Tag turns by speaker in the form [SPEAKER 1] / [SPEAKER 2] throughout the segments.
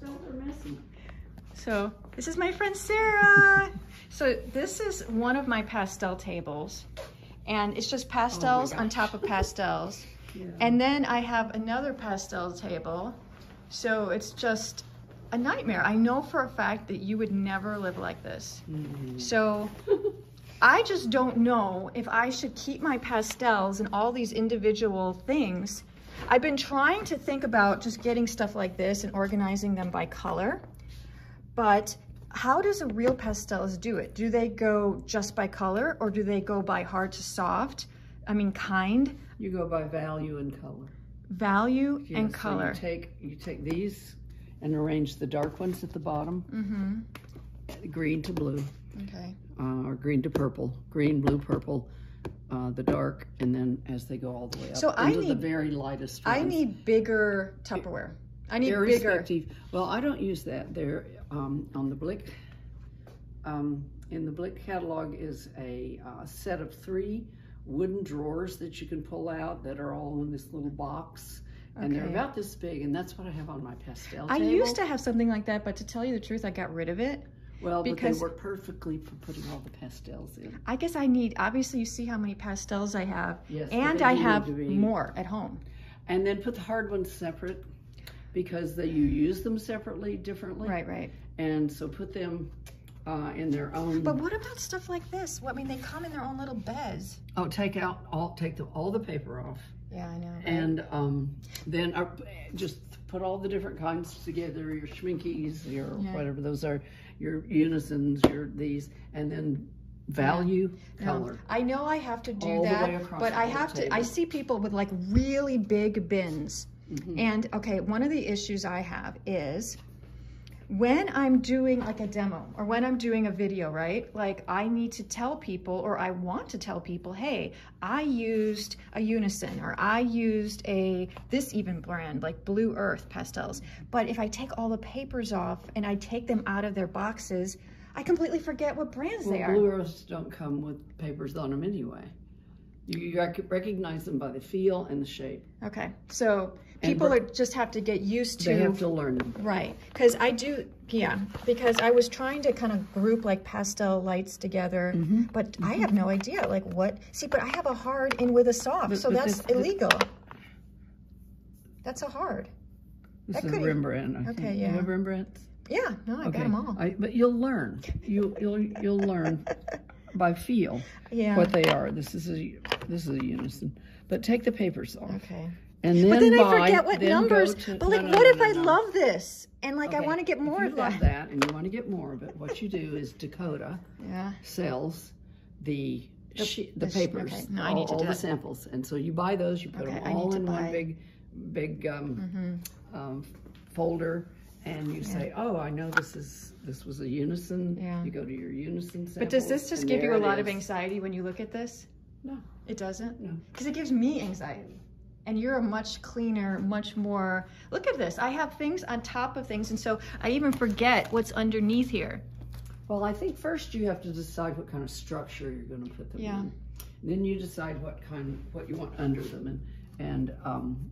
[SPEAKER 1] pastels are messy.
[SPEAKER 2] So this is my friend Sarah. so this is one of my pastel tables and it's just pastels on top of pastels.
[SPEAKER 1] Yeah.
[SPEAKER 2] And then I have another pastel table. So it's just a nightmare. I know for a fact that you would never live like this.
[SPEAKER 1] Mm.
[SPEAKER 2] So I just don't know if I should keep my pastels and all these individual things. I've been trying to think about just getting stuff like this and organizing them by color. But how does a real pastels do it? Do they go just by color or do they go by hard to soft? I mean, kind,
[SPEAKER 1] You go by value and color.
[SPEAKER 2] value, and
[SPEAKER 1] so
[SPEAKER 2] color.
[SPEAKER 1] you take you take these and arrange the dark ones at the bottom,
[SPEAKER 2] Mm-hmm.
[SPEAKER 1] green to blue,
[SPEAKER 2] Okay.
[SPEAKER 1] uh, or green to purple, green, blue, purple, uh, the dark, and then as they go all the way up
[SPEAKER 2] So I
[SPEAKER 1] into the
[SPEAKER 2] need-
[SPEAKER 1] very lightest
[SPEAKER 2] I need bigger Tupperware. I need bigger.
[SPEAKER 1] Well, I don't use that. There um, on the Blick. Um, in the Blick catalog is a uh, set of three wooden drawers that you can pull out that are all in this little box, and they're about this big. And that's what I have on my pastel
[SPEAKER 2] I
[SPEAKER 1] table.
[SPEAKER 2] used to have something like that, but to tell you the truth, I got rid of it.
[SPEAKER 1] Well, but
[SPEAKER 2] because-
[SPEAKER 1] they work perfectly for putting all the pastels in.
[SPEAKER 2] I guess I need, obviously you see how many pastels I have,
[SPEAKER 1] Yes,
[SPEAKER 2] and I have
[SPEAKER 1] need to be-
[SPEAKER 2] more at home.
[SPEAKER 1] And then put the hard ones separate because they, you use them separately, differently.
[SPEAKER 2] Right, right.
[SPEAKER 1] And so put them uh, in their own.
[SPEAKER 2] But what about stuff like this? What I mean, they come in their own little beds.
[SPEAKER 1] Oh, take out all, take the, all the paper off,
[SPEAKER 2] Yeah, I know.
[SPEAKER 1] and um, then uh, just put all the different kinds together. Your Schminckes, your
[SPEAKER 2] Yeah.
[SPEAKER 1] whatever those are, your unisons, your these, and then value
[SPEAKER 2] No,
[SPEAKER 1] color.
[SPEAKER 2] I know I have to do
[SPEAKER 1] All
[SPEAKER 2] that, but I have to. I see people with like really big bins,
[SPEAKER 1] Mhm.
[SPEAKER 2] and okay, one of the issues I have is when I'm doing like a demo or when I'm doing a video, right? Like I need to tell people or I want to tell people, hey, I used a Unison or I used a this even brand like Blue Earth pastels. But if I take all the papers off and I take them out of their boxes, I completely forget what brands
[SPEAKER 1] Well,
[SPEAKER 2] they are.
[SPEAKER 1] blue earths don't come with papers on them anyway. You, you rec- recognize them by the feel and the shape.
[SPEAKER 2] Okay, so people are just have to get used to
[SPEAKER 1] They have to learn them.
[SPEAKER 2] right because I do yeah because I was trying to kind of group like pastel lights together,
[SPEAKER 1] Mm-hmm.
[SPEAKER 2] but I have no idea like what. See, but I have a hard in with a soft,
[SPEAKER 1] But-
[SPEAKER 2] so
[SPEAKER 1] but
[SPEAKER 2] that's
[SPEAKER 1] this- this-
[SPEAKER 2] illegal. That's a hard.
[SPEAKER 1] This
[SPEAKER 2] That
[SPEAKER 1] is Rembrandt.
[SPEAKER 2] Okay.
[SPEAKER 1] You
[SPEAKER 2] yeah.
[SPEAKER 1] have Rembrandt?
[SPEAKER 2] Yeah, no, I got them all.
[SPEAKER 1] I, but you'll learn. You you'll you'll learn by feel
[SPEAKER 2] yeah.
[SPEAKER 1] what they are. This is a this is a unison. But take the papers off.
[SPEAKER 2] okay.
[SPEAKER 1] And then
[SPEAKER 2] But then I forget what numbers.
[SPEAKER 1] to-
[SPEAKER 2] but like,
[SPEAKER 1] no,
[SPEAKER 2] what
[SPEAKER 1] no,
[SPEAKER 2] if
[SPEAKER 1] no,
[SPEAKER 2] I
[SPEAKER 1] no.
[SPEAKER 2] love this and like I want to get more
[SPEAKER 1] if
[SPEAKER 2] of
[SPEAKER 1] you
[SPEAKER 2] that?
[SPEAKER 1] have that and you want to get more of it, what you do is Dakota
[SPEAKER 2] Yeah.
[SPEAKER 1] sells the
[SPEAKER 2] The-
[SPEAKER 1] she, the,
[SPEAKER 2] the
[SPEAKER 1] papers,
[SPEAKER 2] okay. No, I
[SPEAKER 1] all,
[SPEAKER 2] need to
[SPEAKER 1] all
[SPEAKER 2] do
[SPEAKER 1] the
[SPEAKER 2] that.
[SPEAKER 1] samples, and so you buy those. You put
[SPEAKER 2] Okay,
[SPEAKER 1] them all
[SPEAKER 2] to
[SPEAKER 1] in one big, big um,
[SPEAKER 2] Mm-hmm.
[SPEAKER 1] um, folder, and you say, "Oh, I know this is this was a unison."
[SPEAKER 2] Yeah.
[SPEAKER 1] You go to your unison samples.
[SPEAKER 2] But does this just give you a
[SPEAKER 1] it
[SPEAKER 2] lot of anxiety when you look at this?
[SPEAKER 1] No,
[SPEAKER 2] It doesn't?
[SPEAKER 1] no.
[SPEAKER 2] Because it gives me anxiety. And you're a much cleaner, much more. Look at this. I have things on top of things. And so I even forget what's underneath here.
[SPEAKER 1] Well, I think first you have to decide what kind of structure you're going to put them
[SPEAKER 2] Yeah.
[SPEAKER 1] in. Then you decide what kind, what you want under them, and and um,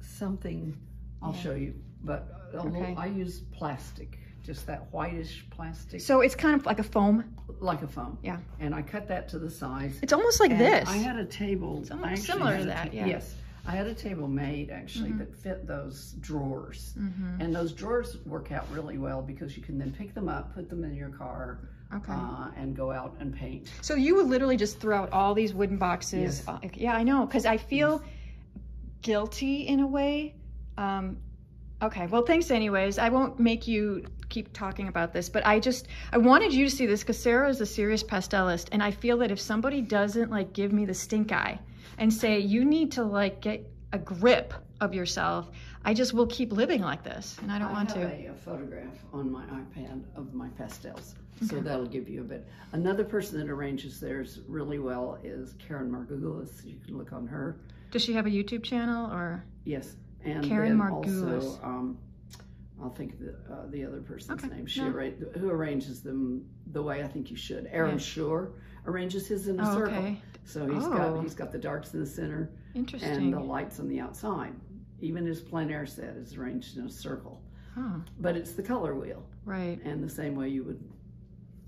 [SPEAKER 1] something I'll
[SPEAKER 2] Yeah.
[SPEAKER 1] show you. But a little- I use plastic, just that whitish plastic,
[SPEAKER 2] So it's kind of like a foam.
[SPEAKER 1] like a foam.
[SPEAKER 2] Yeah.
[SPEAKER 1] And I cut that to the size.
[SPEAKER 2] It's almost like
[SPEAKER 1] And
[SPEAKER 2] this.
[SPEAKER 1] I had a table.
[SPEAKER 2] It's almost similar to that, yeah.
[SPEAKER 1] Yes. I had a table made actually
[SPEAKER 2] Mhm.
[SPEAKER 1] that fit those drawers.
[SPEAKER 2] Mhm.
[SPEAKER 1] And those drawers work out really well because you can then pick them up, put them in your car,
[SPEAKER 2] Okay.
[SPEAKER 1] uh, and go out and paint.
[SPEAKER 2] So you would literally just throw out all these wooden boxes.
[SPEAKER 1] Yes.
[SPEAKER 2] Uh, yeah, I know. Because I feel guilty in a way. Um, okay. Well, thanks anyways. I won't make you keep talking about this, but I just, I wanted you to see this because Sarah is a serious pastelist. And I feel that if somebody doesn't like give me the stink eye and say, you need to like get a grip of yourself, I just will keep living like this. And I don't want to.
[SPEAKER 1] I have a photograph on my iPad of my pastels, so
[SPEAKER 2] Okay.
[SPEAKER 1] that'll give you a bit. Another person that arranges theirs really well is Karen Margulis. You can look on her.
[SPEAKER 2] Does she have a YouTube channel or?
[SPEAKER 1] Yes, and
[SPEAKER 2] Karen Margulis.
[SPEAKER 1] also, um, I'll think of the, uh, the other person's
[SPEAKER 2] Okay,
[SPEAKER 1] name. She
[SPEAKER 2] no.
[SPEAKER 1] who arranges them the way I think you should. Aaron
[SPEAKER 2] Yeah.
[SPEAKER 1] Schuerr arranges his in a
[SPEAKER 2] Oh,
[SPEAKER 1] circle.
[SPEAKER 2] okay.
[SPEAKER 1] So he's
[SPEAKER 2] Oh.
[SPEAKER 1] got he's got the darks in the center
[SPEAKER 2] Interesting.
[SPEAKER 1] and the lights on the outside. Even his plein air set is arranged in a circle.
[SPEAKER 2] Huh,
[SPEAKER 1] but it's the color wheel.
[SPEAKER 2] right.
[SPEAKER 1] And the same way you would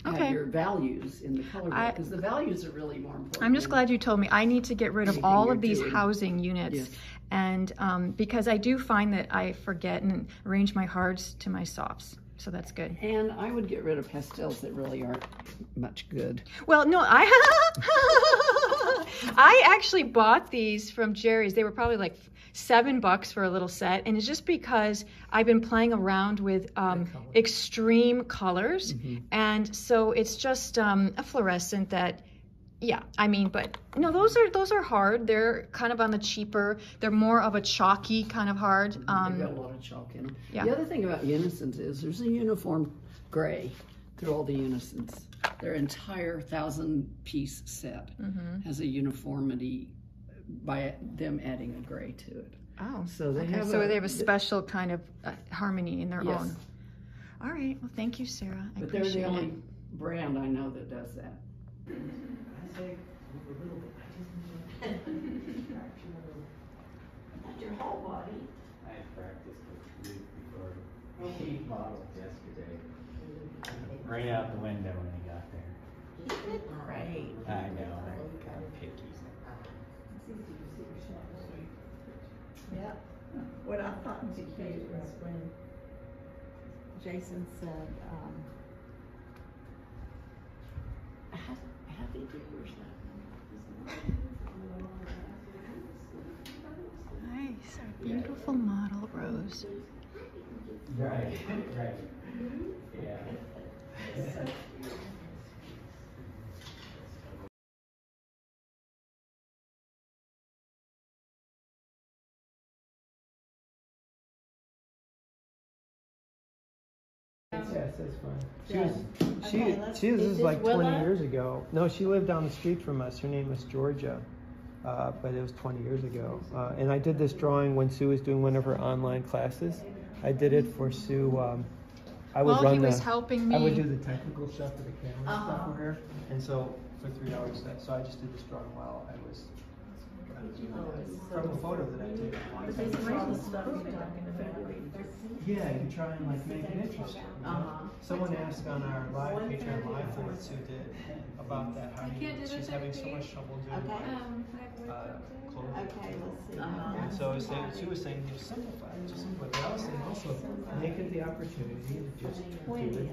[SPEAKER 1] have
[SPEAKER 2] Okay.
[SPEAKER 1] your values in the color wheel, because the values are really more important.
[SPEAKER 2] I'm just glad you told me. I need to get rid of all of these
[SPEAKER 1] doing.
[SPEAKER 2] housing units.
[SPEAKER 1] Yes.
[SPEAKER 2] And um, because I do find that I forget and arrange my hards to my softs. So that's good.
[SPEAKER 1] And I would get rid of pastels that really aren't much good.
[SPEAKER 2] Well, no, I I actually bought these from Jerry's. They were probably like seven bucks for a little set, and it's just because I've been playing around with um, extreme colors, and so it's just um, a fluorescent that. Yeah, I mean, but no, those are those are hard. They're kind of on the cheaper. They're more of a chalky kind of hard.
[SPEAKER 1] They've
[SPEAKER 2] Um,
[SPEAKER 1] got a lot of chalk in them.
[SPEAKER 2] yeah.
[SPEAKER 1] The other thing about unisons is there's a uniform gray through all the unisons. Their entire thousand piece set
[SPEAKER 2] Mm-hmm.
[SPEAKER 1] has a uniformity by them adding a gray to it.
[SPEAKER 2] oh,
[SPEAKER 1] So they
[SPEAKER 2] okay.
[SPEAKER 1] have
[SPEAKER 2] so
[SPEAKER 1] a-
[SPEAKER 2] they have a special kind of uh, harmony in their
[SPEAKER 1] Yes.
[SPEAKER 2] own. All right. Well, thank you, Sarah. I
[SPEAKER 1] But they're the only
[SPEAKER 2] it.
[SPEAKER 1] brand I know that does that. Not your whole body.
[SPEAKER 3] I practiced with Luke before he modeled yesterday. Right out the window when he got there.
[SPEAKER 1] Right.
[SPEAKER 3] I know, I'm picky.
[SPEAKER 4] Yeah, what I thought was cute was when Jason said, um,
[SPEAKER 1] How, how did that?
[SPEAKER 2] Nice, our beautiful model rose.
[SPEAKER 3] Right, right. Yeah.
[SPEAKER 5] That's fine. She was, she,
[SPEAKER 4] Okay, let's-
[SPEAKER 5] she was,
[SPEAKER 4] is
[SPEAKER 5] this is
[SPEAKER 4] this
[SPEAKER 5] like twenty
[SPEAKER 4] Willa?
[SPEAKER 5] years ago. No, she lived down the street from us. Her name was Georgia. Uh, but it was twenty years ago. Uh, and I did this drawing when Sue was doing one of her online classes. I did it for Sue, um, I would
[SPEAKER 2] While
[SPEAKER 5] run
[SPEAKER 2] he was
[SPEAKER 5] the,
[SPEAKER 2] helping
[SPEAKER 5] I would do the technical stuff for the camera and
[SPEAKER 4] Uh-huh.
[SPEAKER 5] stuff for her. And so, for three hours, that, so I just did this drawing while I was, from a photo that I took.
[SPEAKER 4] this is all the stuff you're talking about.
[SPEAKER 5] Yeah, you try and like make it interesting. you know?
[SPEAKER 4] Uh-huh.
[SPEAKER 5] Someone asked on our live page on live for what Sue did about that, how you, she's having so much trouble doing
[SPEAKER 4] Okay.
[SPEAKER 5] uh, clothing.
[SPEAKER 4] Okay, let's see.
[SPEAKER 5] And so I was saying, Sue was saying, you simplify it, just simplify it. But I was saying also, make it the opportunity to just do it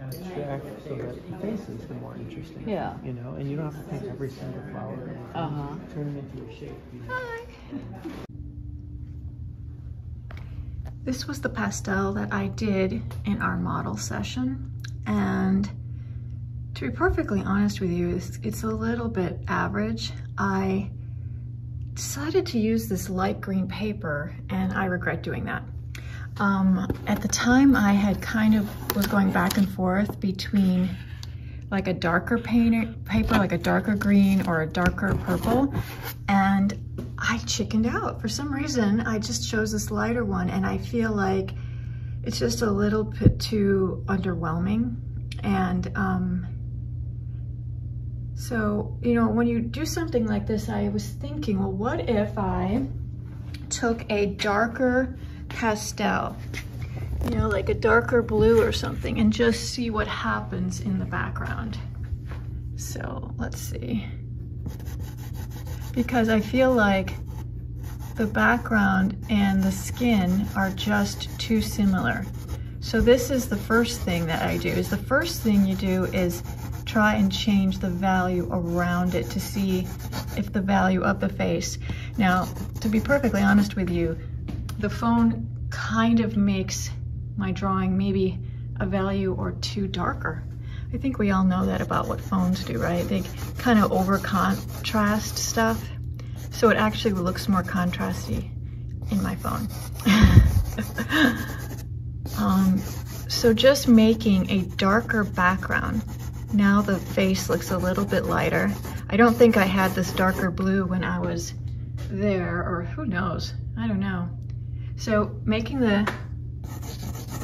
[SPEAKER 5] abstract so that the face is the more interesting.
[SPEAKER 1] Yeah.
[SPEAKER 5] You know, and you don't have to paint every single flower and
[SPEAKER 1] Uh-huh.
[SPEAKER 5] turn it into a shape. you know?
[SPEAKER 2] Hi. This was the pastel that I did in our model session. And to be perfectly honest with you, it's, it's a little bit average. I decided to use this light green paper and I regret doing that. Um, at the time I had kind of was going back and forth between like a darker paper, like a darker green or a darker purple. And I chickened out. For some reason, I just chose this lighter one and I feel like it's just a little bit too underwhelming. And um, so, you know, when you do something like this, I was thinking, well, what if I took a darker pastel, you know, like a darker blue or something, and just see what happens in the background. So let's see. Because I feel like the background and the skin are just too similar. So this is the first thing that I do, is the first thing you do is try and change the value around it to see if the value of the face. Now, to be perfectly honest with you, the phone kind of makes my drawing maybe a value or two darker. I think we all know that about what phones do, right? They kind of over contrast stuff. So it actually looks more contrasty in my phone. um, so just making a darker background. Now the face looks a little bit lighter. I don't think I had this darker blue when I was there, or who knows? I don't know. So making the,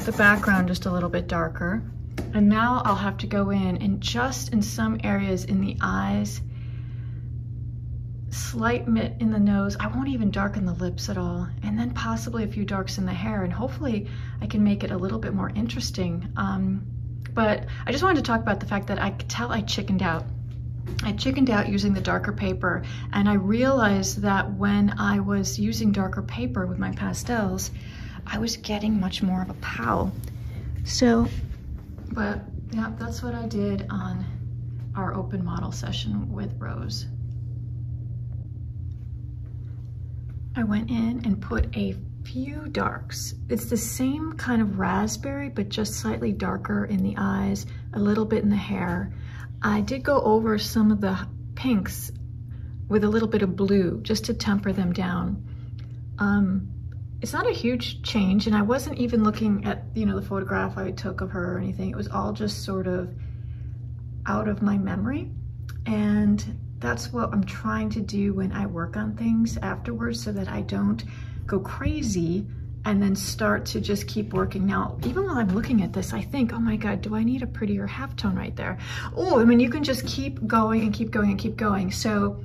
[SPEAKER 2] the background just a little bit darker. And now I'll have to go in and just in some areas in the eyes, slight mitt in the nose. I won't even darken the lips at all. And then possibly a few darks in the hair. And hopefully I can make it a little bit more interesting. Um, but I just wanted to talk about the fact that I could tell I chickened out. I chickened out using the darker paper and I realized that when I was using darker paper with my pastels, I was getting much more of a pow. So, but yeah, that's what I did on our open model session with Rose. I went in and put a few darks. It's the same kind of raspberry, but just slightly darker in the eyes, a little bit in the hair. I did go over some of the pinks with a little bit of blue just to temper them down. Um, it's not a huge change and I wasn't even looking at, you know, the photograph I took of her or anything. It was all just sort of out of my memory. And that's what I'm trying to do when I work on things afterwards so that I don't go crazy and then start to just keep working. Now, even while I'm looking at this, I think, oh my God, do I need a prettier halftone right there? Oh, I mean, you can just keep going and keep going and keep going. So,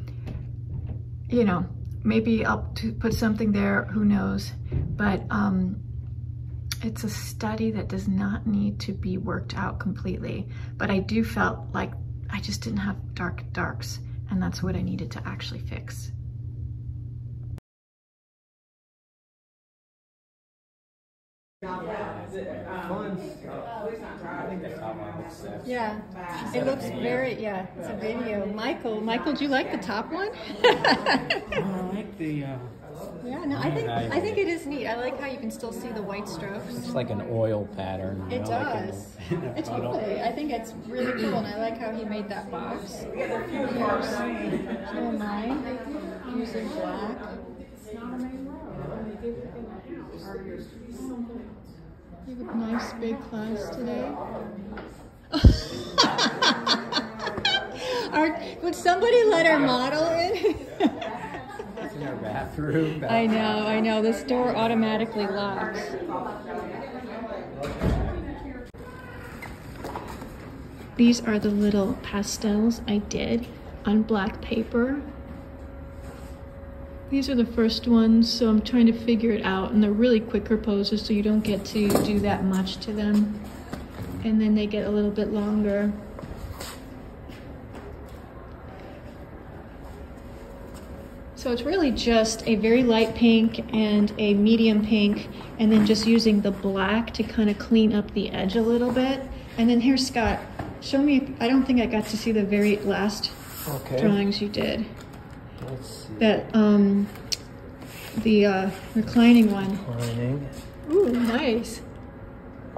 [SPEAKER 2] you know, maybe I'll put something there, who knows? But um, it's a study that does not need to be worked out completely. But I do felt like I just didn't have dark darks and that's what I needed to actually fix. Yeah, it looks very, yeah, it's a video. Michael, Michael, do you like the top one?
[SPEAKER 3] I like the, uh,
[SPEAKER 2] yeah, no, I think, I think it is neat. I like how you can still see the white strokes.
[SPEAKER 3] it's like an oil pattern. you
[SPEAKER 2] It
[SPEAKER 3] know, like in
[SPEAKER 2] does.
[SPEAKER 3] the- in
[SPEAKER 2] It's
[SPEAKER 3] photo.
[SPEAKER 2] totally. I think it's really cool, and I like how he made that box. Here's some of mine using black. You have a nice big class today. Are, would somebody let our model in?
[SPEAKER 3] It's in our bathroom.
[SPEAKER 2] I know, I know. This door automatically locks. These are the little pastels I did on black paper. These are the first ones, so I'm trying to figure it out. And they're really quicker poses, so you don't get to do that much to them. And then they get a little bit longer. So it's really just a very light pink and a medium pink, and then just using the black to kind of clean up the edge a little bit. And then here's Scott, show me, I don't think I got to see the very last
[SPEAKER 5] Okay.
[SPEAKER 2] drawings you did.
[SPEAKER 5] Let's see.
[SPEAKER 2] That, um, the uh, reclining one.
[SPEAKER 5] Lining.
[SPEAKER 2] Ooh, nice.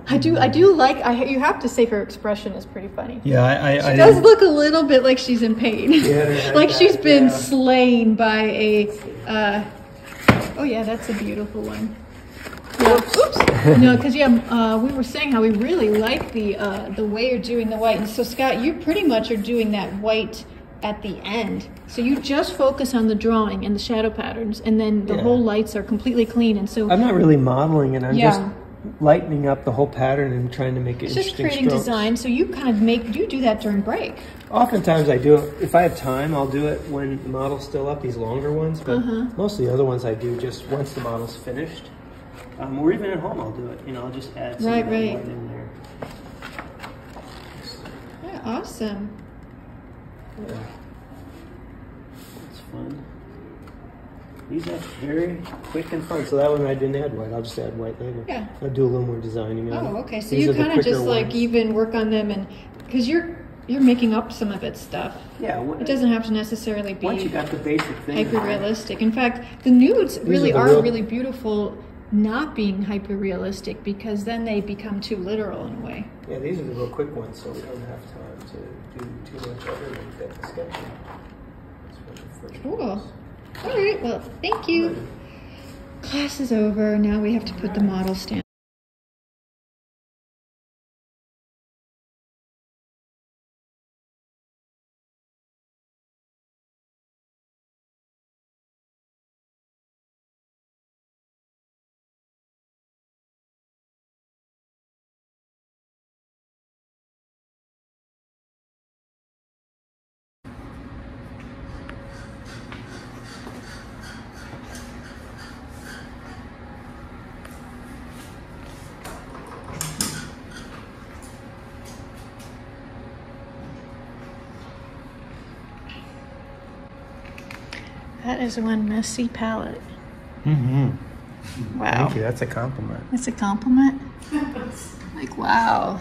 [SPEAKER 2] I do, I do like, I, you have to say her expression is pretty funny.
[SPEAKER 5] Yeah, I, I,
[SPEAKER 2] She
[SPEAKER 5] I
[SPEAKER 2] does
[SPEAKER 5] didn't-
[SPEAKER 2] look a little bit like she's in pain.
[SPEAKER 5] Yeah,
[SPEAKER 2] like
[SPEAKER 5] that,
[SPEAKER 2] she's been
[SPEAKER 5] yeah.
[SPEAKER 2] slain by a. Uh, oh yeah, that's a beautiful one. Yeah. Oops. no, because yeah, uh, we were saying how we really like the uh, the way you're doing the white, and so Scott, you pretty much are doing that white at the end. So you just focus on the drawing and the shadow patterns, and then the
[SPEAKER 5] Yeah.
[SPEAKER 2] whole lights are completely clean. And so
[SPEAKER 5] I'm not really modeling it. I'm
[SPEAKER 2] Yeah.
[SPEAKER 5] just lightening up the whole pattern and trying to make it
[SPEAKER 2] it's just creating
[SPEAKER 5] strokes.
[SPEAKER 2] design. So you kind of make you do that during break.
[SPEAKER 5] Oftentimes I do it, if I have time, I'll do it when the model's still up, these longer ones, but
[SPEAKER 2] Uh-huh.
[SPEAKER 5] most of the other ones I do just once the model's finished. Um, or even at home, I'll do it. You know, I'll just add some
[SPEAKER 2] Right, right.
[SPEAKER 5] in there.
[SPEAKER 2] Yeah, awesome.
[SPEAKER 5] Yeah. It's fun. These are very quick and fun. So that one I didn't add white. I'll just add white later.
[SPEAKER 2] Yeah.
[SPEAKER 5] I'll do a little more designing.
[SPEAKER 2] Oh, okay. So
[SPEAKER 5] These
[SPEAKER 2] you kind of just like even work on them, and because you're you're making up some of its stuff.
[SPEAKER 5] Yeah.
[SPEAKER 2] It doesn't have to necessarily be
[SPEAKER 5] Once you got the basic thing.
[SPEAKER 2] hyper realistic. In fact, the nudes really
[SPEAKER 5] are the
[SPEAKER 2] are
[SPEAKER 5] real-
[SPEAKER 2] really beautiful, not being hyper realistic, because then they become too literal in a way.
[SPEAKER 5] Yeah, these are the real quick ones, so we don't have time to do too much other than get the sketching. That's what the first
[SPEAKER 2] Cool.
[SPEAKER 5] ones.
[SPEAKER 2] All right. Well, thank you. Class is over. Now we have to put the model stand. That is one messy palette.
[SPEAKER 5] Mm-hmm.
[SPEAKER 2] Wow.
[SPEAKER 5] Thank you. That's a compliment.
[SPEAKER 2] That's a compliment. like, wow.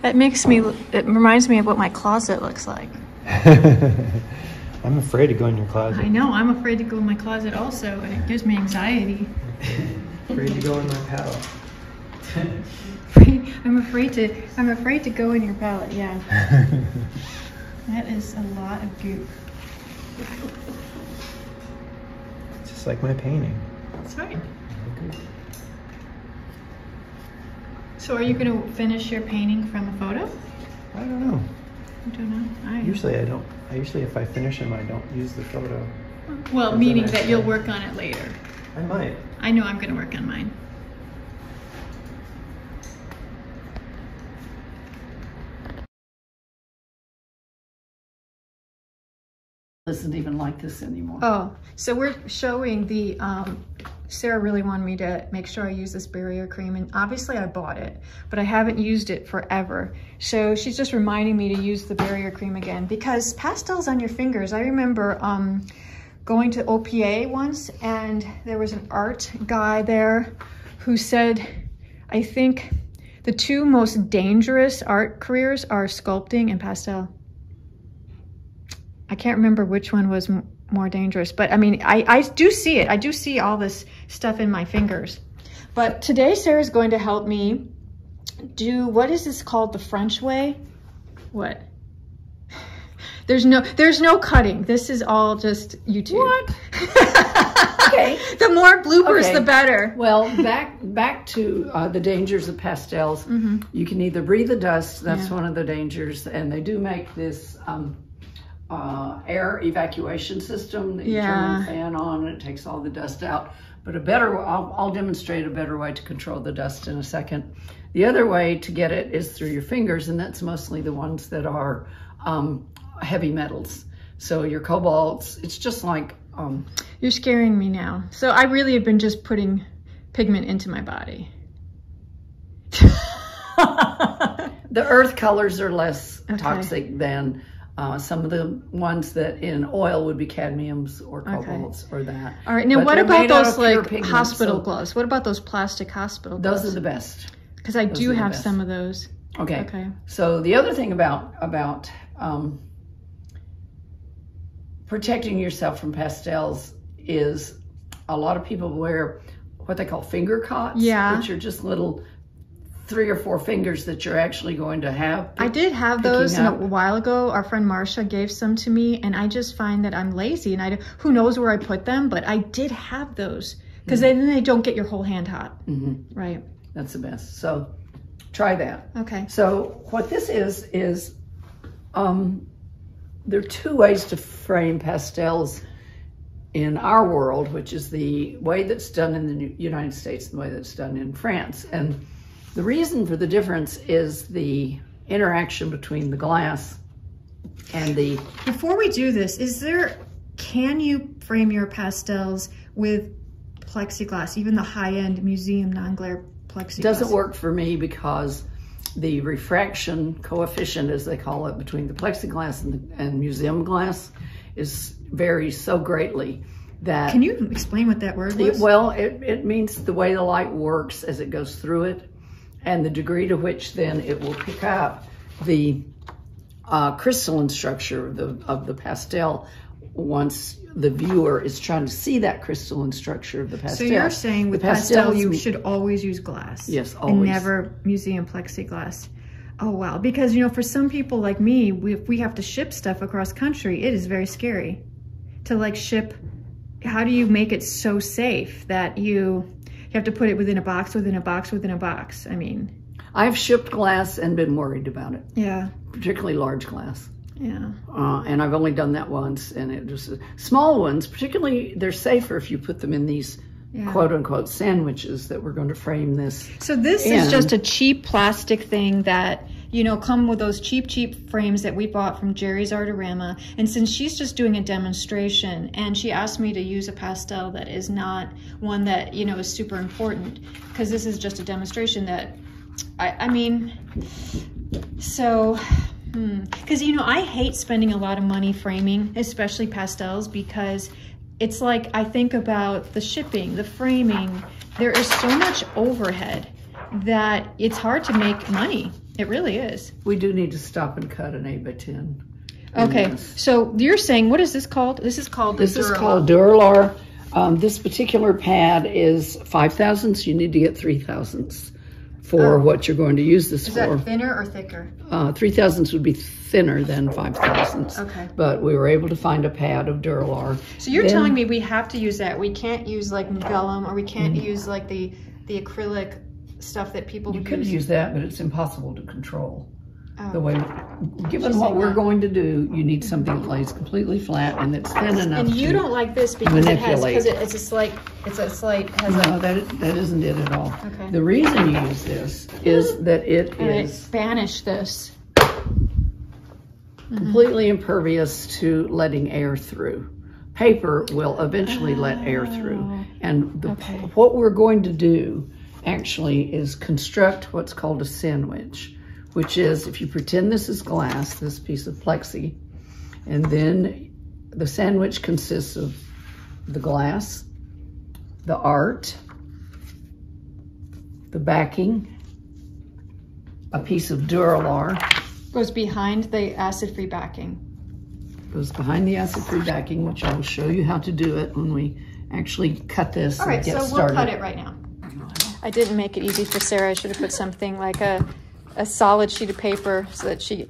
[SPEAKER 2] That makes me, it reminds me of what my closet looks like.
[SPEAKER 5] I'm afraid to go in your closet.
[SPEAKER 2] I know, I'm afraid to go in my closet also, and it gives me anxiety.
[SPEAKER 5] afraid to go in my palette.
[SPEAKER 2] I'm afraid to, I'm afraid to go in your palette, yeah. That is a lot of goop.
[SPEAKER 5] It's just like my painting.
[SPEAKER 2] That's right. So are you gonna finish your painting from a photo?
[SPEAKER 5] I don't know.
[SPEAKER 2] I don't know. I
[SPEAKER 5] Usually I don't. I usually, if I finish them, I don't use the photo.
[SPEAKER 2] Well, meaning that you'll work on it later.
[SPEAKER 5] I might.
[SPEAKER 2] I know I'm gonna work on mine.
[SPEAKER 1] Isn't even like this anymore.
[SPEAKER 2] Oh, so we're showing the, um, Sarah really wanted me to make sure I use this barrier cream and obviously I bought it, but I haven't used it forever. So she's just reminding me to use the barrier cream again because pastels on your fingers, I remember um, going to OPA once and there was an art guy there who said, I think the two most dangerous art careers are sculpting and pastel. I can't remember which one was m- more dangerous, but I mean, I, I do see it. I do see all this stuff in my fingers. But today, Sarah's going to help me do, what is this called? The French way? What? There's no, there's no cutting. This is all just YouTube.
[SPEAKER 1] What?
[SPEAKER 2] okay. The more bloopers,
[SPEAKER 1] Okay.
[SPEAKER 2] the better.
[SPEAKER 1] Well, back back to uh, the dangers of pastels.
[SPEAKER 2] Mhm.
[SPEAKER 1] You can either breathe the dust. That's
[SPEAKER 2] Yeah.
[SPEAKER 1] one of the dangers, and they do make this um, uh, air evacuation system that you turn the fan on, and it takes all the dust out. But a better, I'll, I'll demonstrate a better way to control the dust in a second. The other way to get it is through your fingers, and that's mostly the ones that are um, heavy metals. So your cobalts, it's just like um,
[SPEAKER 2] You're scaring me now. So I really have been just putting pigment into my body.
[SPEAKER 1] The earth colors are less
[SPEAKER 2] Okay.
[SPEAKER 1] toxic than uh, some of the ones that in oil would be cadmiums or
[SPEAKER 2] Okay.
[SPEAKER 1] cobalts or that.
[SPEAKER 2] All right, now
[SPEAKER 1] But
[SPEAKER 2] what about those like
[SPEAKER 1] pigment,
[SPEAKER 2] hospital
[SPEAKER 1] so
[SPEAKER 2] gloves? What about those plastic hospital gloves?
[SPEAKER 1] Those are the best.
[SPEAKER 2] Because I
[SPEAKER 1] those
[SPEAKER 2] do have some of those.
[SPEAKER 1] Okay.
[SPEAKER 2] Okay.
[SPEAKER 1] So the other thing about about um, protecting yourself from pastels is a lot of people wear what they call finger cots,
[SPEAKER 2] Yeah.
[SPEAKER 1] which are just little three or four fingers that you're actually going to have.
[SPEAKER 2] I did have those a while ago. Our friend Marcia gave some to me, and I just find that I'm lazy, and I don't- who knows where I put them, but I did have those because then they don't get your whole hand hot.
[SPEAKER 1] hmm
[SPEAKER 2] Right.
[SPEAKER 1] That's the best. So try that.
[SPEAKER 2] Okay.
[SPEAKER 1] So what this is, is um, there are two ways to frame pastels in our world, which is the way that's done in the United States and the way that's done in France. And the reason for the difference is the interaction between the glass and the,
[SPEAKER 2] Before we do this, is there? Can you frame your pastels with plexiglass, even the high-end museum non-glare plexiglass?
[SPEAKER 1] doesn't work for me because the refraction coefficient, as they call it, between the plexiglass and, the, and museum glass is varies so greatly that
[SPEAKER 2] Can you explain what that word was?
[SPEAKER 1] well, it, it means the way the light works as it goes through it and the degree to which then it will pick up the uh, crystalline structure of the, of the pastel once the viewer is trying to see that crystalline structure of the pastel.
[SPEAKER 2] so you're saying with
[SPEAKER 1] The
[SPEAKER 2] pastel,
[SPEAKER 1] pastels-
[SPEAKER 2] you should always use glass.
[SPEAKER 1] Yes, always.
[SPEAKER 2] And never museum plexiglass. Oh wow! Because you know, for some people like me, we, if we have to ship stuff across country, it is very scary to like ship. How do you make it so safe that you you have to put it within a box, within a box, within a box? I mean,
[SPEAKER 1] I've shipped glass and been worried about it,
[SPEAKER 2] yeah,
[SPEAKER 1] particularly large glass.
[SPEAKER 2] yeah.
[SPEAKER 1] Uh, and I've only done that once, and it was small ones. Particularly, they're safer if you put them in these
[SPEAKER 2] Yeah.
[SPEAKER 1] quote unquote sandwiches that we're going to frame this.
[SPEAKER 2] So this is just a cheap plastic thing that, you know, come with those cheap, cheap frames that we bought from Jerry's Artorama. And since she's just doing a demonstration and she asked me to use a pastel that is not one that, you know, is super important because this is just a demonstration that, I, I mean, so hmm. Because, you know, I hate spending a lot of money framing, especially pastels, because it's like I think about the shipping, the framing. There is so much overhead that it's hard to make money. It really is.
[SPEAKER 1] We do need to stop and cut an eight by ten.
[SPEAKER 2] Okay,
[SPEAKER 1] Yes.
[SPEAKER 2] so you're saying, what is this called? This is called the
[SPEAKER 1] This is called Duralar. Um, this particular pad is five thousandths. You need to get three thousandths for
[SPEAKER 2] Oh.
[SPEAKER 1] what you're going to use this
[SPEAKER 2] Is
[SPEAKER 1] for.
[SPEAKER 2] that thinner or thicker?
[SPEAKER 1] Uh, three thousandths would be thinner than five thousandths.
[SPEAKER 2] Okay.
[SPEAKER 1] But we were able to find a pad of Duralar.
[SPEAKER 2] So you're
[SPEAKER 1] Then-
[SPEAKER 2] telling me we have to use that. We can't use like vellum or we can't use like the the acrylic stuff that people
[SPEAKER 1] You
[SPEAKER 2] use.
[SPEAKER 1] could use that, but it's impossible to control.
[SPEAKER 2] Oh.
[SPEAKER 1] The way, given what we're
[SPEAKER 2] that.
[SPEAKER 1] going to do, you need something that lays completely flat and that's thin enough.
[SPEAKER 2] And you don't like this because it has because it, it's a slight it's a slight has
[SPEAKER 1] No,
[SPEAKER 2] a
[SPEAKER 1] that, that isn't it at all.
[SPEAKER 2] Okay.
[SPEAKER 1] The reason you use this is that it
[SPEAKER 2] and it
[SPEAKER 1] is
[SPEAKER 2] banish this. Mm-hmm.
[SPEAKER 1] completely impervious to letting air through. Paper will eventually let air through. Oh. And the,
[SPEAKER 2] Oh, Okay.
[SPEAKER 1] what we're going to do actually is construct what's called a sandwich, which is if you pretend this is glass, this piece of plexi, and then the sandwich consists of the glass, the art, the backing, a piece of Duralar,
[SPEAKER 2] Goes behind the acid-free backing.
[SPEAKER 1] goes behind the acid-free backing, which I will show you how to do it when we actually cut this
[SPEAKER 2] All right, so
[SPEAKER 1] started.
[SPEAKER 2] we'll cut it right now. I didn't make it easy for Sarah. I should have put something like a a solid sheet of paper so that she.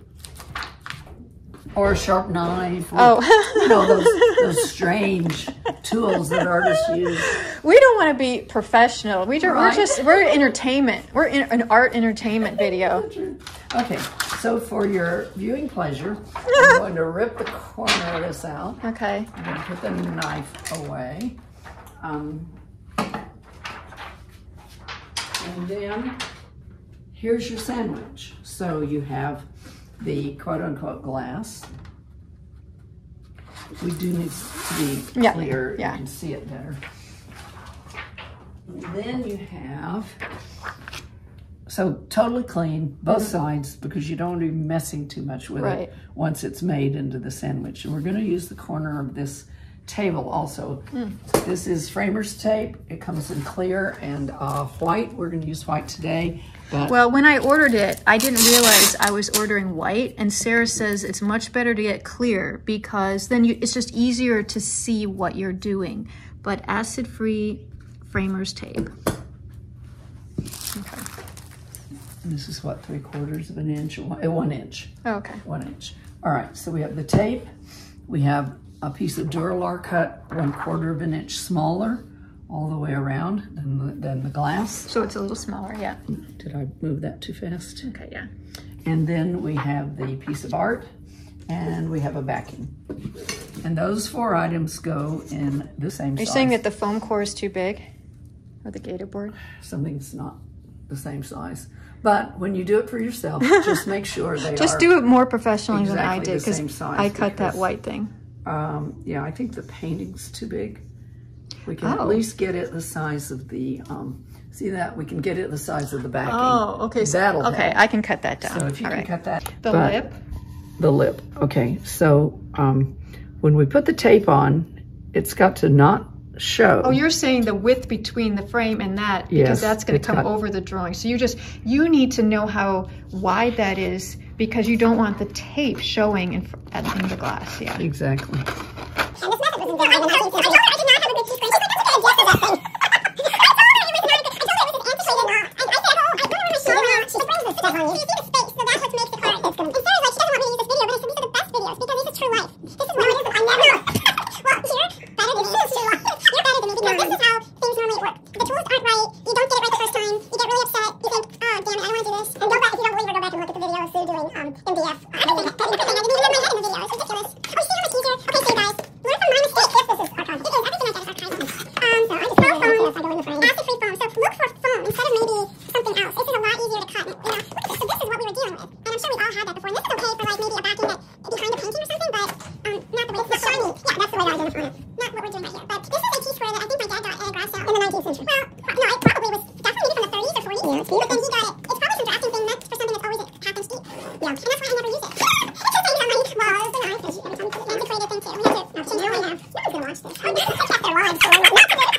[SPEAKER 1] Or a sharp knife.
[SPEAKER 2] Oh.
[SPEAKER 1] you know, those, those strange tools that artists use.
[SPEAKER 2] We don't want to be professional. We we're
[SPEAKER 1] Right.
[SPEAKER 2] just we're entertainment. We're in, an art entertainment video.
[SPEAKER 1] Okay, so for your viewing pleasure, I'm going to rip the corner of this out.
[SPEAKER 2] Okay.
[SPEAKER 1] I'm going to put the knife away. Um, and then here's your sandwich. So you have the quote unquote glass. We do need to be
[SPEAKER 2] Yeah,
[SPEAKER 1] clear.
[SPEAKER 2] yeah.
[SPEAKER 1] You can see it better. And then you have, so totally clean, both mm-hmm. sides, because you don't want to be messing too much with.
[SPEAKER 2] Right.
[SPEAKER 1] it once it's made into the sandwich. And we're going to use the corner of this table also.
[SPEAKER 2] Hmm.
[SPEAKER 1] This is framer's tape. It comes in clear and uh, white. We're going to use white today. But
[SPEAKER 2] Well, when I ordered it, I didn't realize I was ordering white, and Sarah says it's much better to get clear because then you, it's just easier to see what you're doing. But acid-free framers tape. Okay.
[SPEAKER 1] this is what, three quarters of an inch, one, one inch.
[SPEAKER 2] Oh, okay.
[SPEAKER 1] one inch. All right, so we have the tape. We have a piece of Duralar cut one quarter of an inch smaller all the way around than the, than the glass.
[SPEAKER 2] So it's a little smaller, yeah.
[SPEAKER 1] Did I move that too fast?
[SPEAKER 2] Okay, yeah.
[SPEAKER 1] And then we have the piece of art and we have a backing. And those four items go in the same
[SPEAKER 2] Are you
[SPEAKER 1] size.
[SPEAKER 2] saying that the foam core is too big? Or the gator board?
[SPEAKER 1] Something's not the same size. But when you do it for yourself, just make sure they
[SPEAKER 2] Just do it more professionally than I did because I cut that white thing.
[SPEAKER 1] Um, yeah, I think the painting's too big. We can
[SPEAKER 2] Oh.
[SPEAKER 1] at least get it the size of the, um, see that? We can get it the size of the backing.
[SPEAKER 2] Oh, okay. So,
[SPEAKER 1] That'll
[SPEAKER 2] okay,
[SPEAKER 1] help.
[SPEAKER 2] I can cut that down.
[SPEAKER 1] So if you
[SPEAKER 2] All
[SPEAKER 1] can
[SPEAKER 2] right.
[SPEAKER 1] cut that.
[SPEAKER 2] The
[SPEAKER 1] but-
[SPEAKER 2] lip.
[SPEAKER 1] The lip, okay. So um, when we put the tape on, it's got to not show.
[SPEAKER 2] Oh, you're saying the width between the frame and that because
[SPEAKER 1] Yes,
[SPEAKER 2] that's going to come
[SPEAKER 1] got-
[SPEAKER 2] over the drawing. So you just you need to know how wide that is because you don't want the tape showing in, fr- at- in the glass. Yeah.
[SPEAKER 1] Exactly.
[SPEAKER 6] now. No one's gonna watch this. I guess so I'm not gonna.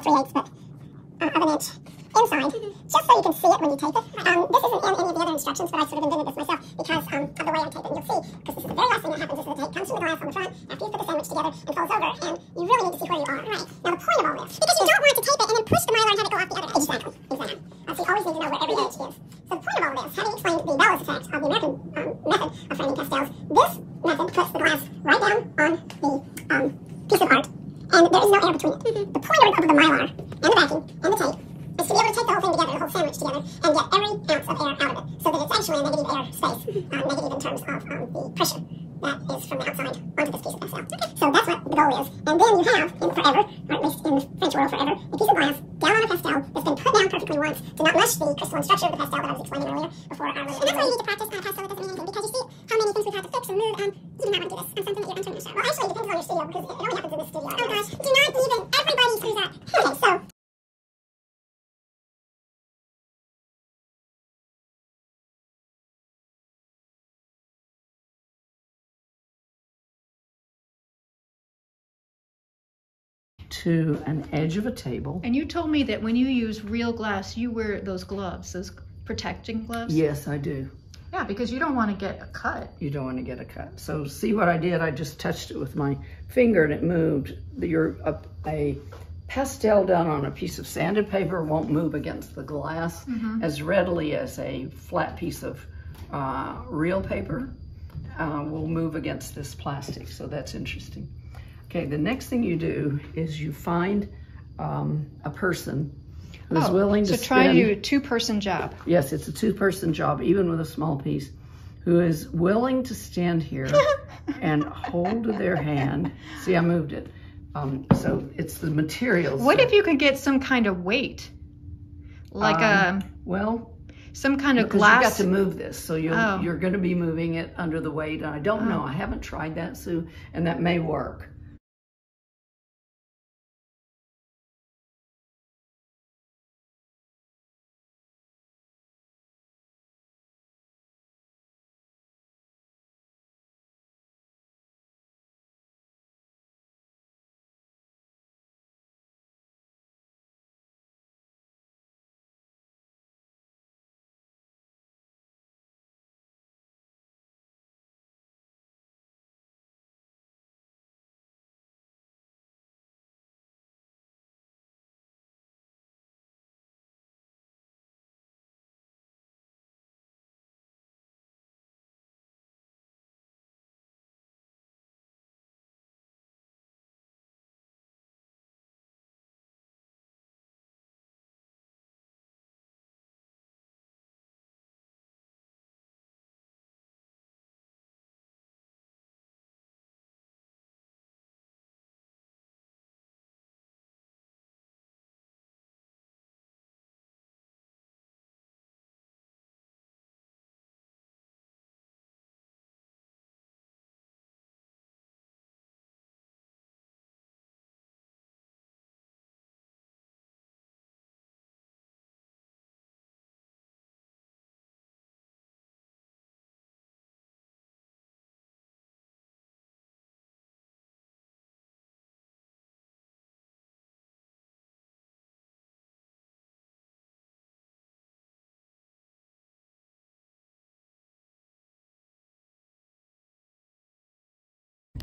[SPEAKER 6] More three eighths, but uh, of an inch inside, just so you can see it when you tape it. Um, this isn't in any of the other instructions, but I sort of invented this myself because um, of the way I tape it. And you'll see, because this is the very last thing that happens is the tape comes from the glass on the front after you put the sandwich together and folds over, and you really need to see where you are. Right. Now the point of all this, because you don't want to tape it and then push the mylar and have it go off the other edge. Exactly. Exactly. Uh, so you always need to know where every edge is. So the point of all this, having explained the Bellows effect of the American um, method of framing pastels, this method puts the glass right down on the um, piece of art, and there is no air between it. The point of the mylar and the backing and the tape is to be able to take the whole thing together, the whole sandwich together, and get every ounce of air out of it, so that it's actually a negative air space, um, negative in terms of um, the pressure that is from the outside onto this piece of pastel. So that's what the goal is. And then you have, in forever, or at least in the French world forever, a piece of glass down on a pastel that's been put down perfectly once to not mush the crystalline structure of the pastel that I was explaining earlier before uh, our little... And that's why you need to practice on a pastel that doesn't mean anything, because you see how many things we've had to fix and move, and you do not do this on something that you're entering the show. Well, actually, it depends on your studio, because it only happens in this studio. Oh gosh, do not even, everybody screws up. Okay, so...
[SPEAKER 1] To an edge of a table.
[SPEAKER 2] And you told me that when you use real glass, you wear those gloves, those protecting gloves.
[SPEAKER 1] Yes, I do.
[SPEAKER 2] Yeah, because you don't want to get a cut.
[SPEAKER 1] You don't want to get a cut. So see what I did? I just touched it with my finger and it moved. Your a, a pastel done on a piece of sanded paper won't move against the glass as readily as a flat piece of uh, real paper uh, will move against this plastic. So that's interesting. Okay, the next thing you do is you find um, a person who's willing to
[SPEAKER 2] Oh, so try
[SPEAKER 1] spend.
[SPEAKER 2] to do a two-person job.
[SPEAKER 1] Yes, it's a two-person job, even with a small piece, who is willing to stand here and hold their hand. See, I moved it. Um, so it's the materials.
[SPEAKER 2] What
[SPEAKER 1] that-
[SPEAKER 2] if you could get some kind of weight, like
[SPEAKER 1] Um,
[SPEAKER 2] a
[SPEAKER 1] Well,
[SPEAKER 2] some kind of
[SPEAKER 1] because you got
[SPEAKER 2] glass?
[SPEAKER 1] to move this, so you'll,
[SPEAKER 2] Oh.
[SPEAKER 1] you're going to be moving it under the weight. And I don't know.
[SPEAKER 2] Oh.
[SPEAKER 1] I haven't tried that, Sue, and that may work.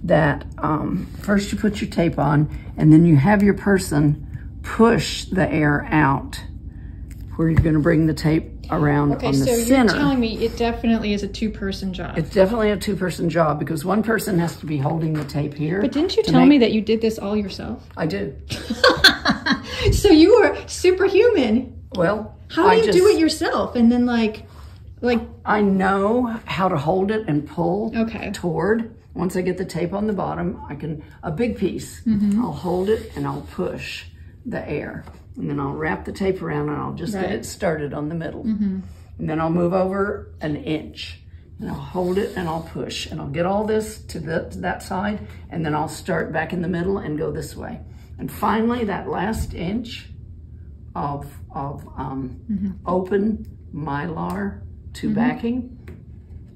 [SPEAKER 1] That um, first you put your tape on and then you have your person push the air out where you're going to bring the tape around
[SPEAKER 2] Okay,
[SPEAKER 1] on the
[SPEAKER 2] so you're telling me it definitely is a two-person job.
[SPEAKER 1] it's definitely a two-person job because one person has to be holding the tape here.
[SPEAKER 2] but didn't you tell
[SPEAKER 1] make-
[SPEAKER 2] me that you did this all yourself?
[SPEAKER 1] I do.
[SPEAKER 2] so you are superhuman.
[SPEAKER 1] Well,
[SPEAKER 2] How
[SPEAKER 1] I
[SPEAKER 2] do you
[SPEAKER 1] just,
[SPEAKER 2] do it yourself? And then like, like
[SPEAKER 1] I know how to hold it and pull
[SPEAKER 2] Okay.
[SPEAKER 1] toward. Once I get the tape on the bottom, I can, a big piece,
[SPEAKER 2] Mm-hmm.
[SPEAKER 1] I'll hold it and I'll push the air. And then I'll wrap the tape around and I'll just get
[SPEAKER 2] Right. Mm-hmm.
[SPEAKER 1] it started on the middle. And then I'll move over an inch and I'll hold it and I'll push and I'll get all this to, the, to that side and then I'll start back in the middle and go this way. And finally, that last inch of, of um, open mylar to backing,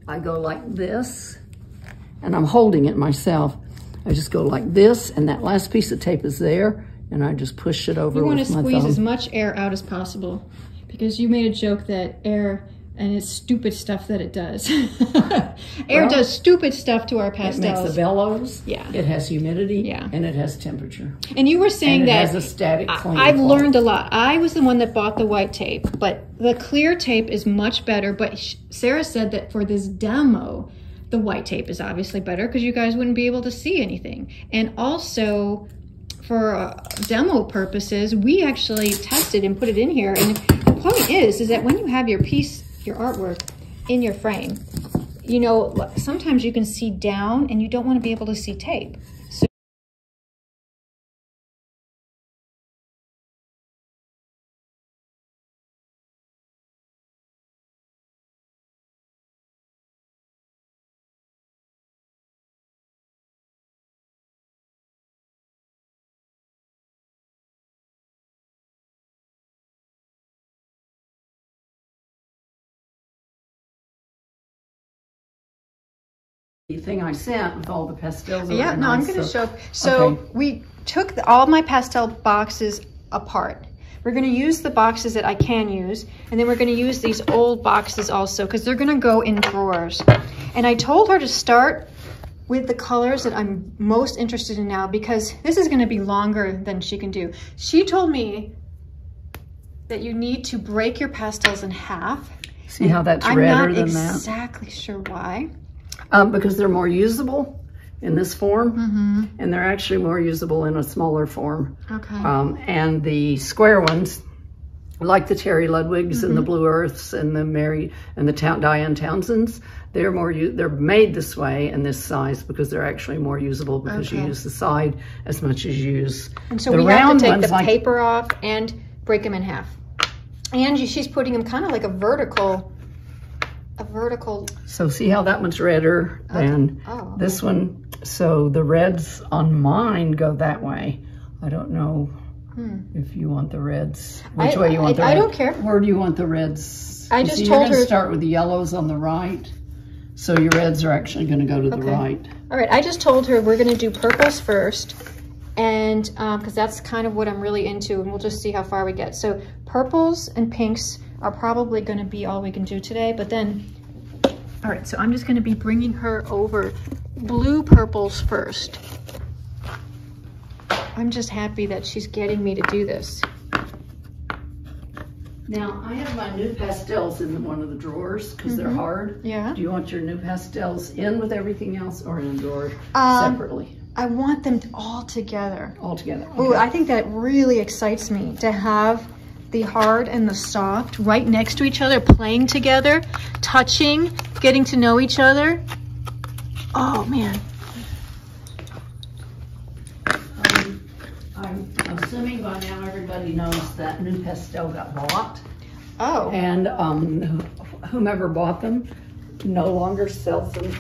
[SPEAKER 1] I go like this and I'm holding it myself. I just go like this and that last piece of tape is there and I just push it over
[SPEAKER 2] You want to squeeze as much air out as possible because you made a joke that air and it's stupid stuff that it does. air
[SPEAKER 1] Well,
[SPEAKER 2] does stupid stuff to our pastels.
[SPEAKER 1] It makes the bellows.
[SPEAKER 2] Yeah.
[SPEAKER 1] It has humidity.
[SPEAKER 2] Yeah.
[SPEAKER 1] And it has temperature.
[SPEAKER 2] And you were saying that
[SPEAKER 1] has a static.
[SPEAKER 2] I- I've
[SPEAKER 1] quality.
[SPEAKER 2] learned a lot. I was the one that bought the white tape, but the clear tape is much better. But Sarah said that for this demo, the white tape is obviously better because you guys wouldn't be able to see anything. And also, for uh, demo purposes, we actually tested and put it in here. And the point is, is that when you have your piece, your artwork in your frame, you know, sometimes you can see down and you don't want to be able to see tape.
[SPEAKER 1] Thing I sent with all the pastels.
[SPEAKER 2] Yeah, no, I'm going to
[SPEAKER 1] so-
[SPEAKER 2] show. So
[SPEAKER 1] Okay.
[SPEAKER 2] we took the, all my pastel boxes apart. We're going to use the boxes that I can use, and then we're going to use these old boxes also because they're going to go in drawers. And I told her to start with the colors that I'm most interested in now because this is going to be longer than she can do. She told me that you need to break your pastels in half.
[SPEAKER 1] See how that's
[SPEAKER 2] I'm
[SPEAKER 1] redder
[SPEAKER 2] not
[SPEAKER 1] than that?
[SPEAKER 2] exactly sure why.
[SPEAKER 1] Um, because they're more usable in this form,
[SPEAKER 2] Mm-hmm.
[SPEAKER 1] and they're actually more usable in a smaller form.
[SPEAKER 2] Okay.
[SPEAKER 1] Um, and the square ones, like the Terry Ludwigs and the Blue Earths and the Mary and the Town Diane Townsends, they're more u- they're made this way and this size because they're actually more usable because you use the side as much as you use
[SPEAKER 2] And so we have to take the
[SPEAKER 1] like-
[SPEAKER 2] paper off and break them in half. And she's putting them kind of like a vertical, a vertical.
[SPEAKER 1] So see how that one's redder than
[SPEAKER 2] Oh,
[SPEAKER 1] this one? So the reds on mine go that way. I don't know if you want the reds. Which
[SPEAKER 2] Hmm. I-
[SPEAKER 1] way you want the
[SPEAKER 2] I- I
[SPEAKER 1] red-
[SPEAKER 2] don't care.
[SPEAKER 1] Where do you want the reds?
[SPEAKER 2] I just
[SPEAKER 1] see,
[SPEAKER 2] told her-
[SPEAKER 1] start with the yellows on the right. So your reds are actually going to go to the
[SPEAKER 2] Okay.
[SPEAKER 1] right.
[SPEAKER 2] All right, I just told her we're gonna do purples first. And, um, cause that's kind of what I'm really into and we'll just see how far we get. So purples and pinks are probably gonna be all we can do today, but then, all right, so I'm just gonna be bringing her over blue purples first. I'm just happy that she's getting me to do this.
[SPEAKER 1] Now I have my NuPastels in one of the drawers because they're hard.
[SPEAKER 2] Mm-hmm. Yeah.
[SPEAKER 1] Do you want your NuPastels in with everything else or in a drawer
[SPEAKER 2] Um,
[SPEAKER 1] separately,
[SPEAKER 2] I want them all together.
[SPEAKER 1] all together?
[SPEAKER 2] Ooh, I think that really excites me to have the hard and the soft right next to each other, playing together, touching, getting to know each other. Oh man.
[SPEAKER 1] Um, I'm assuming by now everybody knows that NuPastel got bought.
[SPEAKER 2] Oh.
[SPEAKER 1] And um, whomever bought them no longer sells them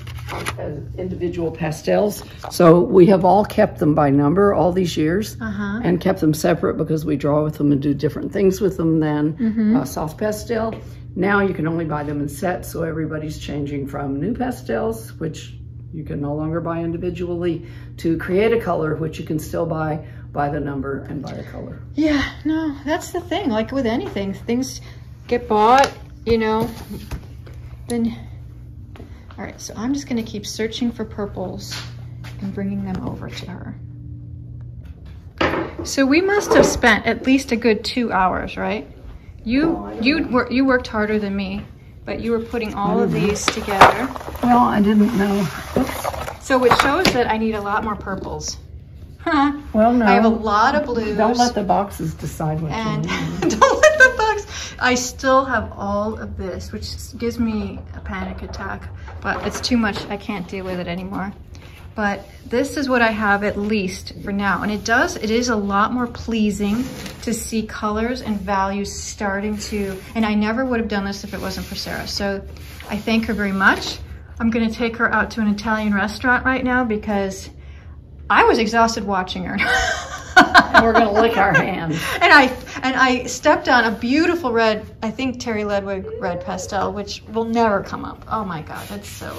[SPEAKER 1] as individual pastels. So we have all kept them by number all these years
[SPEAKER 2] Uh-huh.
[SPEAKER 1] and kept them separate because we draw with them and do different things with them than
[SPEAKER 2] Mm-hmm.
[SPEAKER 1] uh, soft pastel. Now you can only buy them in sets, so everybody's changing from NuPastels, which you can no longer buy individually, to Cretacolor, which you can still buy by the number and by the color.
[SPEAKER 2] Yeah, no, that's the thing. Like with anything, things get bought, you know, then. All right, so I'm just gonna keep searching for purples and bringing them over to her. So we must have spent at least a good two hours, right? You you wor- you worked harder than me, but you were putting all of mm-hmm. these together.
[SPEAKER 1] Well, I didn't know.
[SPEAKER 2] So it shows that I need a lot more purples. Huh.
[SPEAKER 1] Well, no.
[SPEAKER 2] I have a lot of blues.
[SPEAKER 1] Don't let the boxes decide what
[SPEAKER 2] And
[SPEAKER 1] you need.
[SPEAKER 2] don't let the bugs. I still have all of this, which gives me a panic attack, but it's too much. I can't deal with it anymore. but this is what I have at least for now. And it does, it is a lot more pleasing to see colors and values starting to, and I never would have done this if it wasn't for Sarah. So I thank her very much. I'm gonna take her out to an Italian restaurant right now because I was exhausted watching her.
[SPEAKER 1] And we're gonna lick our hands.
[SPEAKER 2] and I and I stepped on a beautiful red, I think Terry Ludwig red pastel, which will never come up. Oh my god, that's so.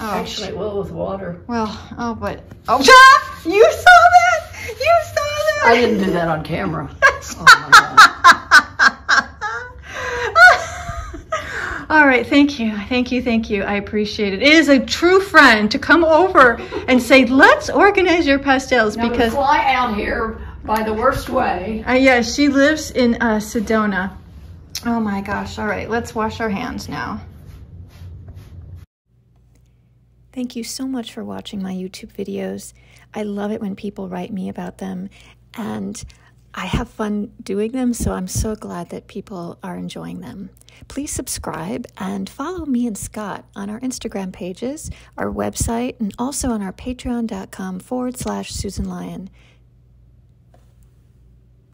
[SPEAKER 2] Oh,
[SPEAKER 1] Actually, it will with water.
[SPEAKER 2] well, oh, but oh, Jeff, ah! you saw that? You saw that?
[SPEAKER 1] I didn't do that on camera. Oh my God.
[SPEAKER 2] All right, thank you, thank you, thank you. I appreciate it. It is a true friend to come over and say, "Let's organize your pastels,"
[SPEAKER 1] Now,
[SPEAKER 2] because
[SPEAKER 1] fly out here by the worst way.
[SPEAKER 2] Uh, yeah, she lives in uh, Sedona. Oh my gosh. All right, let's wash our hands now.
[SPEAKER 7] Thank you so much for watching my YouTube videos. I love it when people write me about them, and I have fun doing them, so I'm so glad that people are enjoying them. Please subscribe and follow me and Scott on our Instagram pages, our website, and also on our patreon.com forward slash Susan Lyon.